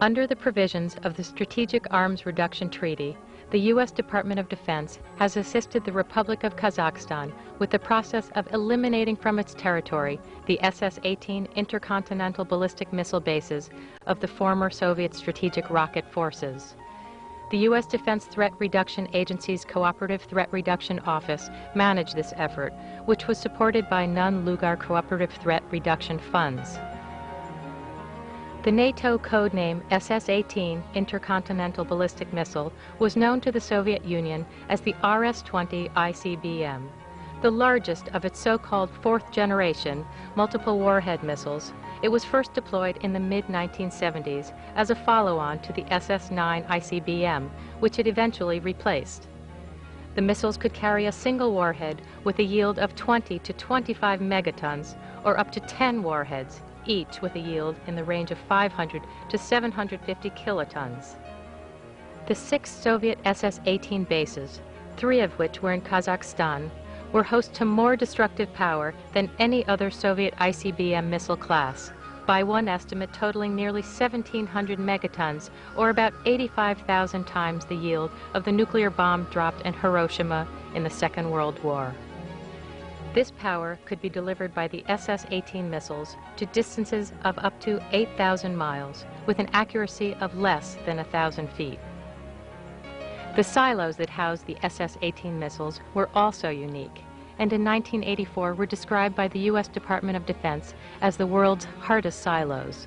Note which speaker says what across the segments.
Speaker 1: Under the provisions of the Strategic Arms Reduction Treaty, the U.S. Department of Defense has assisted the Republic of Kazakhstan with the process of eliminating from its territory the SS-18 intercontinental ballistic missile bases of the former Soviet strategic rocket forces. The U.S. Defense Threat Reduction Agency's Cooperative Threat Reduction Office managed this effort, which was supported by Nunn-Lugar Cooperative Threat Reduction Funds. The NATO codename SS-18 Intercontinental Ballistic Missile was known to the Soviet Union as the RS-20 ICBM, the largest of its so-called fourth generation multiple warhead missiles. It was first deployed in the mid-1970s as a follow-on to the SS-9 ICBM, which it eventually replaced. The missiles could carry a single warhead with a yield of 20 to 25 megatons, or up to 10 warheads, each with a yield in the range of 500 to 750 kilotons. The six Soviet SS-18 bases, three of which were in Kazakhstan, were host to more destructive power than any other Soviet ICBM missile class, by one estimate totaling nearly 1,700 megatons, or about 85,000 times the yield of the nuclear bomb dropped in Hiroshima in the Second World War. This power could be delivered by the SS-18 missiles to distances of up to 8,000 miles with an accuracy of less than 1,000 feet. The silos that housed the SS-18 missiles were also unique and in 1984 were described by the U.S. Department of Defense as the world's hardest silos.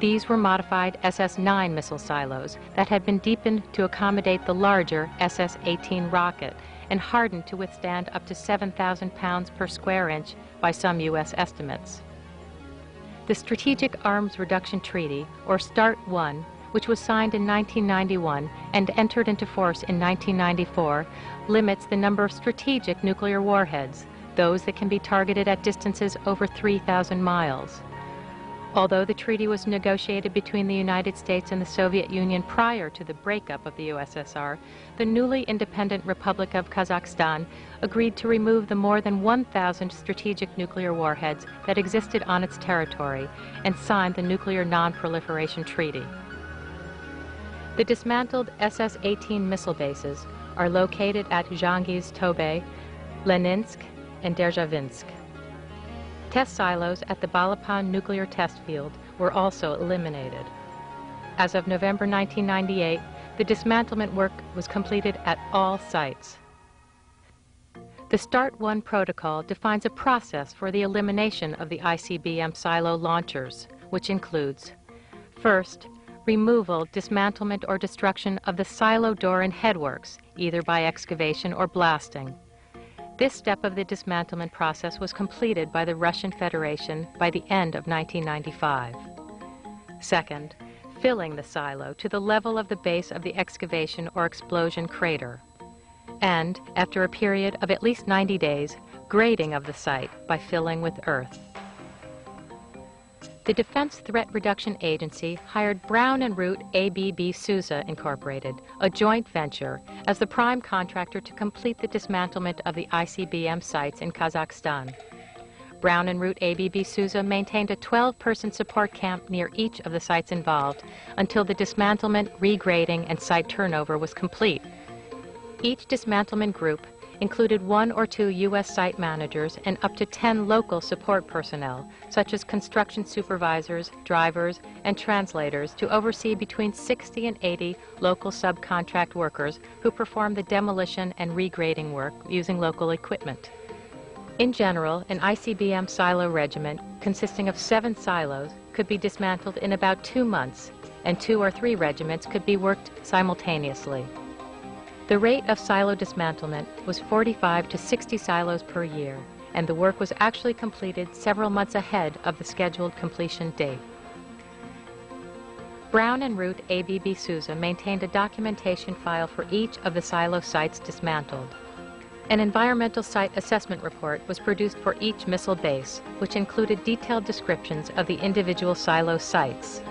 Speaker 1: These were modified SS-9 missile silos that had been deepened to accommodate the larger SS-18 rocket and hardened to withstand up to 7,000 pounds per square inch by some U.S. estimates. The Strategic Arms Reduction Treaty, or START 1, which was signed in 1991 and entered into force in 1994, limits the number of strategic nuclear warheads, those that can be targeted at distances over 3,000 miles. Although the treaty was negotiated between the United States and the Soviet Union prior to the breakup of the USSR, the newly independent Republic of Kazakhstan agreed to remove the more than 1,000 strategic nuclear warheads that existed on its territory and signed the Nuclear Non-Proliferation Treaty. The dismantled SS-18 missile bases are located at Zhengiz-Tobe, Leninsk, and Derzhavinsk. Test silos at the Balapan nuclear test field were also eliminated. As of November 1998, the dismantlement work was completed at all sites. The START 1 protocol defines a process for the elimination of the ICBM silo launchers, which includes First, removal, dismantlement, or destruction of the silo door and headworks, either by excavation or blasting. This step of the dismantlement process was completed by the Russian Federation by the end of 1995. Second, filling the silo to the level of the base of the excavation or explosion crater. And, after a period of at least 90 days, grading of the site by filling with earth the Defense Threat Reduction Agency hired Brown and Root ABB Susa Incorporated, a joint venture, as the prime contractor to complete the dismantlement of the ICBM sites in Kazakhstan. Brown and Root ABB Susa maintained a 12-person support camp near each of the sites involved until the dismantlement, regrading, and site turnover was complete. Each dismantlement group included one or two U.S. site managers and up to 10 local support personnel, such as construction supervisors, drivers, and translators to oversee between 60 and 80 local subcontract workers who perform the demolition and regrading work using local equipment. In general, an ICBM silo regiment consisting of seven silos could be dismantled in about two months, and two or three regiments could be worked simultaneously. The rate of silo dismantlement was 45 to 60 silos per year, and the work was actually completed several months ahead of the scheduled completion date. Brown and Root ABB Susa maintained a documentation file for each of the silo sites dismantled. An environmental site assessment report was produced for each missile base, which included detailed descriptions of the individual silo sites.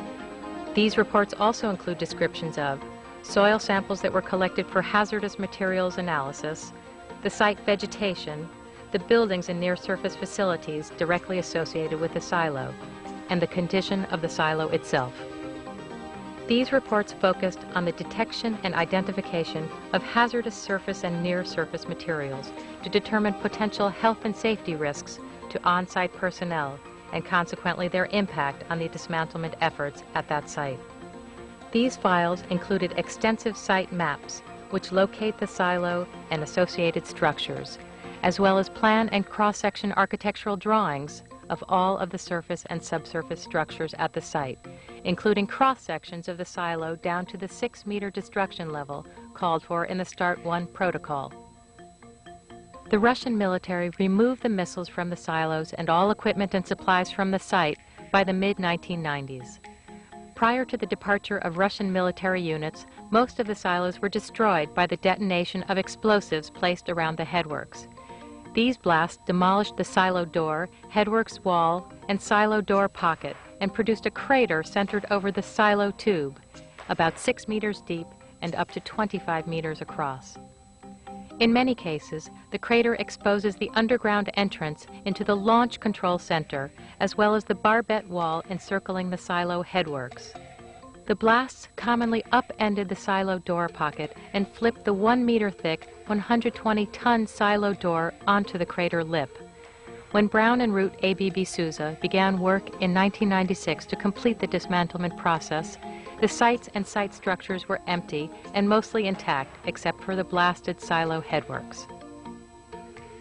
Speaker 1: These reports also include descriptions of soil samples that were collected for hazardous materials analysis, the site vegetation, the buildings and near-surface facilities directly associated with the silo, and the condition of the silo itself. These reports focused on the detection and identification of hazardous surface and near-surface materials to determine potential health and safety risks to on-site personnel and consequently their impact on the dismantlement efforts at that site. These files included extensive site maps which locate the silo and associated structures, as well as plan and cross-section architectural drawings of all of the surface and subsurface structures at the site, including cross-sections of the silo down to the 6-meter destruction level called for in the START 1 protocol. The Russian military removed the missiles from the silos and all equipment and supplies from the site by the mid-1990s. Prior to the departure of Russian military units, most of the silos were destroyed by the detonation of explosives placed around the headworks. These blasts demolished the silo door, headworks wall, and silo door pocket and produced a crater centered over the silo tube, about 6 meters deep and up to 25 meters across. In many cases, the crater exposes the underground entrance into the launch control center, as well as the barbette wall encircling the silo headworks. The blasts commonly upended the silo door pocket and flipped the one meter thick, 120 ton silo door onto the crater lip. When Brown and Root ABB Susa began work in 1996 to complete the dismantlement process, the sites and site structures were empty and mostly intact except for the blasted silo headworks.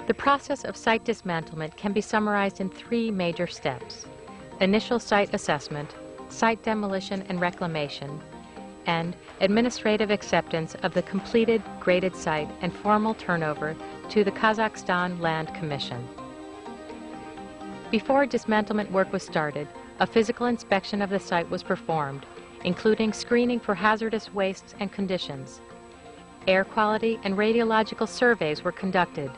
Speaker 1: The process of site dismantlement can be summarized in three major steps. Initial site assessment, site demolition and reclamation, and administrative acceptance of the completed graded site and formal turnover to the Kazakhstan Land Commission. Before dismantlement work was started, a physical inspection of the site was performed including screening for hazardous wastes and conditions. Air quality and radiological surveys were conducted,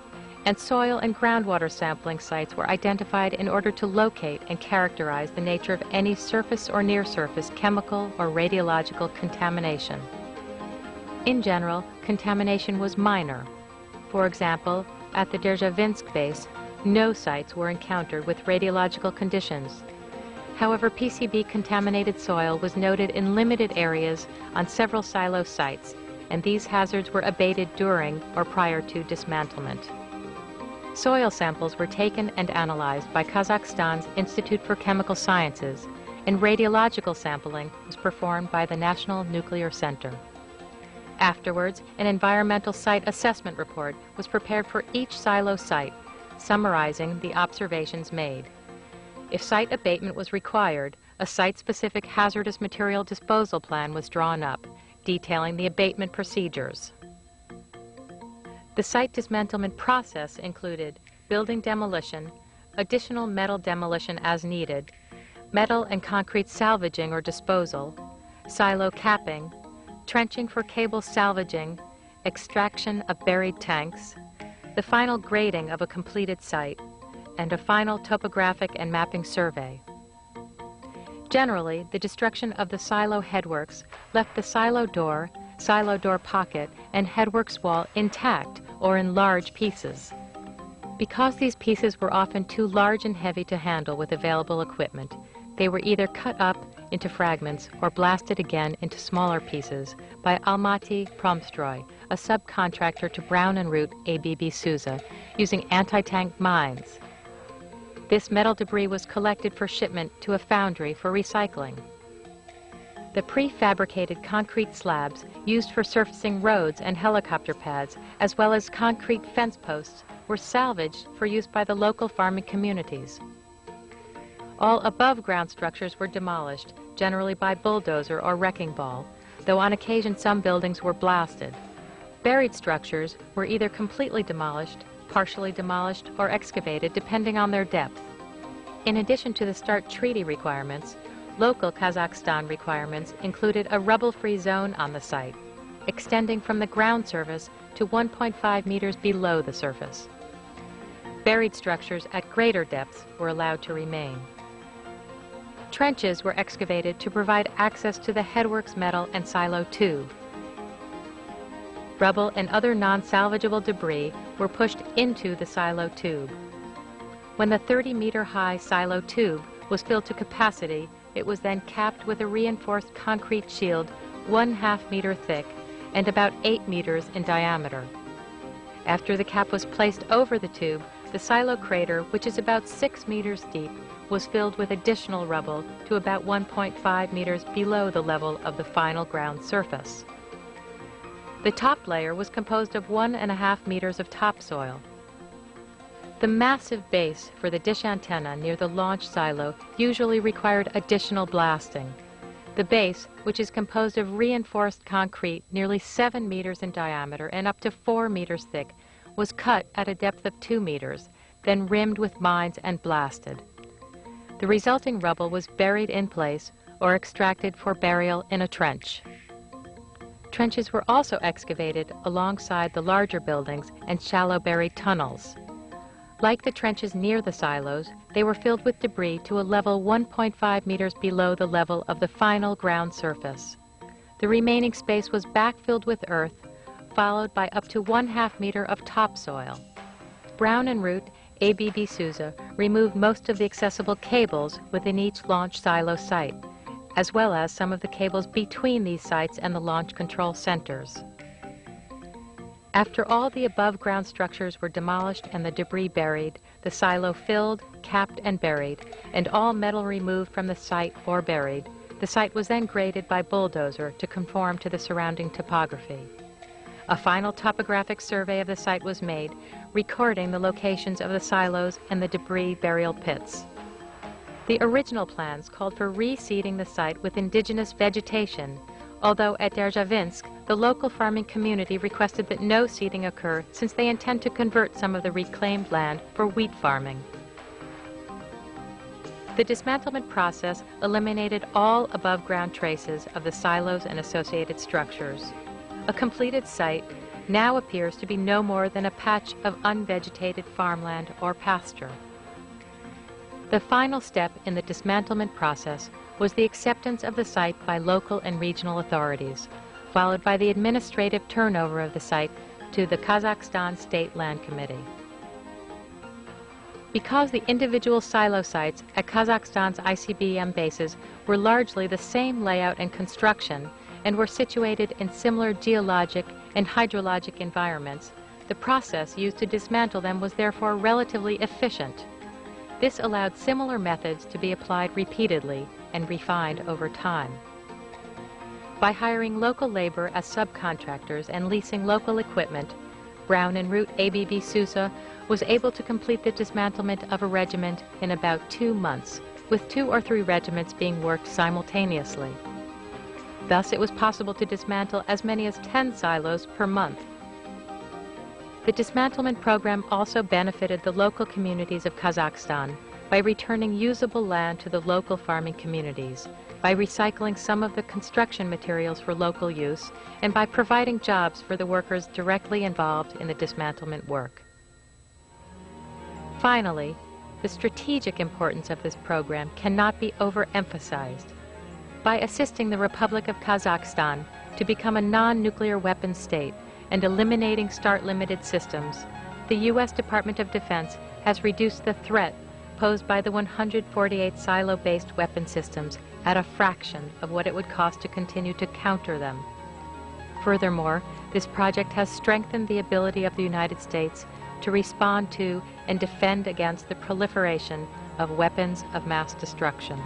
Speaker 1: and soil and groundwater sampling sites were identified in order to locate and characterize the nature of any surface or near-surface chemical or radiological contamination. In general, contamination was minor. For example, at the Derzhavinsk base, no sites were encountered with radiological conditions However, PCB contaminated soil was noted in limited areas on several silo sites, and these hazards were abated during or prior to dismantlement. Soil samples were taken and analyzed by Kazakhstan's Institute for Chemical Sciences, and radiological sampling was performed by the National Nuclear Center. Afterwards, an environmental site assessment report was prepared for each silo site, summarizing the observations made. If site abatement was required, a site-specific hazardous material disposal plan was drawn up, detailing the abatement procedures. The site dismantlement process included building demolition, additional metal demolition as needed, metal and concrete salvaging or disposal, silo capping, trenching for cable salvaging, extraction of buried tanks, the final grading of a completed site, and a final topographic and mapping survey. Generally, the destruction of the silo headworks left the silo door, silo door pocket, and headworks wall intact or in large pieces. Because these pieces were often too large and heavy to handle with available equipment, they were either cut up into fragments or blasted again into smaller pieces by Almaty Promstroy, a subcontractor to Brown and Root ABB Susa, using anti-tank mines this metal debris was collected for shipment to a foundry for recycling. The prefabricated concrete slabs used for surfacing roads and helicopter pads, as well as concrete fence posts, were salvaged for use by the local farming communities. All above-ground structures were demolished, generally by bulldozer or wrecking ball, though on occasion some buildings were blasted. Buried structures were either completely demolished partially demolished or excavated depending on their depth. In addition to the START treaty requirements, local Kazakhstan requirements included a rubble-free zone on the site, extending from the ground surface to 1.5 meters below the surface. Buried structures at greater depths were allowed to remain. Trenches were excavated to provide access to the headworks metal and silo tube, rubble and other non-salvageable debris were pushed into the silo tube. When the 30-meter-high silo tube was filled to capacity, it was then capped with a reinforced concrete shield one half meter thick and about 8 meters in diameter. After the cap was placed over the tube, the silo crater, which is about 6 meters deep, was filled with additional rubble to about 1.5 meters below the level of the final ground surface. The top layer was composed of one and a half meters of topsoil. The massive base for the dish antenna near the launch silo usually required additional blasting. The base, which is composed of reinforced concrete nearly 7 meters in diameter and up to 4 meters thick, was cut at a depth of 2 meters, then rimmed with mines and blasted. The resulting rubble was buried in place or extracted for burial in a trench. Trenches were also excavated alongside the larger buildings and shallow buried tunnels. Like the trenches near the silos, they were filled with debris to a level 1.5 meters below the level of the final ground surface. The remaining space was backfilled with earth, followed by up to one half meter of topsoil. Brown and Root, ABB Susa, removed most of the accessible cables within each launch silo site, as well as some of the cables between these sites and the launch control centers. After all the above ground structures were demolished and the debris buried, the silo filled, capped, and buried, and all metal removed from the site or buried, the site was then graded by bulldozer to conform to the surrounding topography. A final topographic survey of the site was made, recording the locations of the silos and the debris burial pits. The original plans called for reseeding the site with indigenous vegetation, although at Derzhavinsk, the local farming community requested that no seeding occur since they intend to convert some of the reclaimed land for wheat farming. The dismantlement process eliminated all above-ground traces of the silos and associated structures. A completed site now appears to be no more than a patch of unvegetated farmland or pasture. The final step in the dismantlement process was the acceptance of the site by local and regional authorities, followed by the administrative turnover of the site to the Kazakhstan State Land Committee. Because the individual silo sites at Kazakhstan's ICBM bases were largely the same layout and construction and were situated in similar geologic and hydrologic environments, the process used to dismantle them was therefore relatively efficient. This allowed similar methods to be applied repeatedly and refined over time. By hiring local labor as subcontractors and leasing local equipment, Brown and Root ABB Susa was able to complete the dismantlement of a regiment in about two months, with two or three regiments being worked simultaneously. Thus, it was possible to dismantle as many as 10 silos per month. The dismantlement program also benefited the local communities of Kazakhstan by returning usable land to the local farming communities, by recycling some of the construction materials for local use, and by providing jobs for the workers directly involved in the dismantlement work. Finally, the strategic importance of this program cannot be overemphasized. By assisting the Republic of Kazakhstan to become a non-nuclear weapons state and eliminating start-limited systems, the U.S. Department of Defense has reduced the threat posed by the 148 silo-based weapon systems at a fraction of what it would cost to continue to counter them. Furthermore, this project has strengthened the ability of the United States to respond to and defend against the proliferation of weapons of mass destruction.